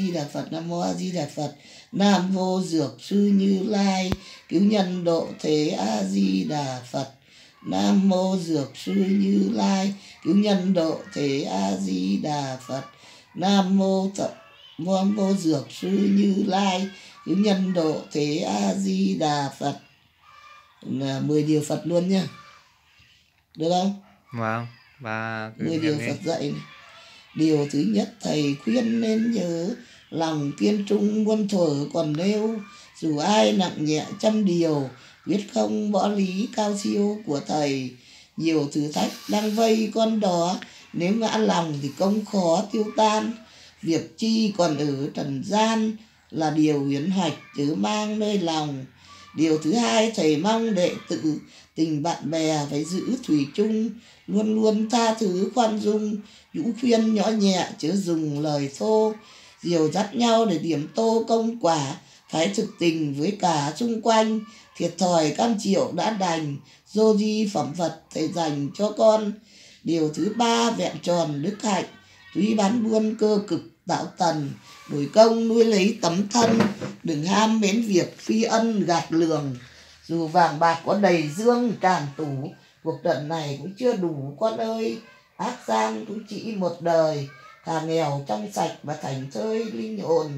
di đà phật nam mô a di đà phật. Nam vô dược sư như lai cứu nhân độ thế a di đà phật. Nam mô dược sư như lai cứu nhân độ thế a di đà phật. Nam mô thập nam mô dược sư như lai cứu nhân độ thế a di đà phật. Là 10 điều phật luôn nha. Được không? Vâng và mười điều. Phật dạy này. Điều thứ nhất, thầy khuyên nên nhớ, lòng kiên trung quân thuở còn nêu. Dù ai nặng nhẹ trăm điều, biết không võ lý cao siêu của thầy. Nhiều thử thách đang vây con đó, nếu ngã lòng thì công khó tiêu tan. Việc chi còn ở trần gian là điều huyễn hoạch chứ mang nơi lòng điều thứ hai, thầy mong đệ tử tình bạn bè phải giữ thủy chung, luôn luôn tha thứ khoan dung, nhũ khuyên nhỏ nhẹ chứ dùng lời thô. Diều dắt nhau để điểm tô công quả phải thực tình với cả xung quanh. Thiệt thòi cam chịu đã đành, dô di phẩm vật thầy dành cho con. Điều thứ ba, vẹn tròn đức hạnh túy bán buôn cơ cực tạo tần, đổi công nuôi lấy tấm thân, đừng ham mến việc phi ân gạt lường. Dù vàng bạc có đầy dương tràn tủ, cuộc đời này cũng chưa đủ con ơi. Ác gian cũng chỉ một đời, thà nghèo trong sạch và thành thơi linh hồn.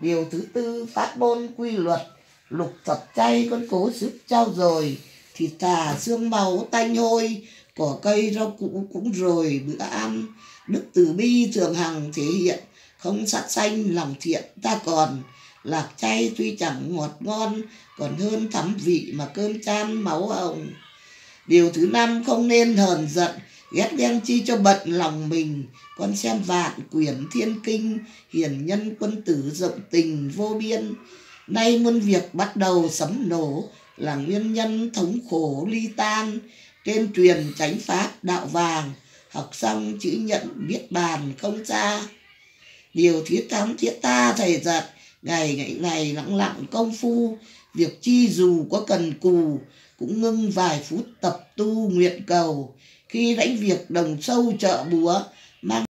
Điều thứ tư, phát môn quy luật, lục thập chay con cố sức trao rồi thịt thà xương màu tanh hôi cỏ cây rau củ cũng rồi, bữa ăn đức từ bi thường hằng thể hiện. Không sát sanh, lòng thiện ta còn. Lạc chay tuy chẳng ngọt ngon, còn hơn thắm vị mà cơm chan máu hồng. Điều thứ năm, không nên hờn giận, ghét ghen chi cho bận lòng mình. Con xem vạn quyển thiên kinh, hiền nhân quân tử rộng tình vô biên. Nay muôn việc bắt đầu sấm nổ, là nguyên nhân thống khổ ly tan tên truyền chánh pháp đạo vàng, học xong chữ nhận biết bàn không xa điều thiết thắm thiết ta, thầy giật ngày ngày ngày lặng lặng công phu. Việc chi dù có cần cù, cũng ngưng vài phút tập tu nguyện cầu. Khi lãnh việc đồng sâu chợ búa, mang